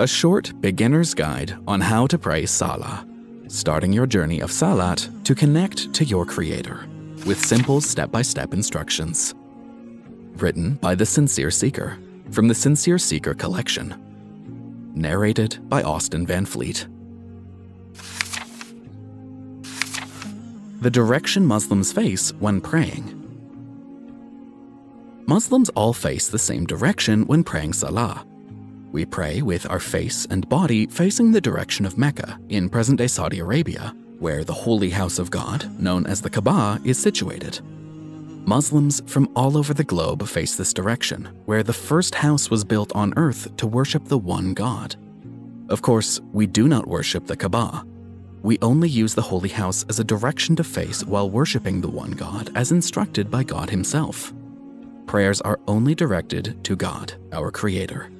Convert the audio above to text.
a short beginner's guide on how to pray Salah, starting your journey of Salat to connect to your Creator with simple step by step instructions. Written by The Sincere Seeker from the Sincere Seeker collection. Narrated by Austin Van Fleet. The direction Muslims face when praying. Muslims all face the same direction when praying Salah. We pray with our face and body facing the direction of Mecca in present day Saudi Arabia, where the holy house of God, known as the Kaaba, is situated. Muslims from all over the globe face this direction, where the first house was built on earth to worship the one God. Of course, we do not worship the Kaaba. We only use the holy house as a direction to face while worshiping the one God as instructed by God Himself. Prayers are only directed to God, our Creator.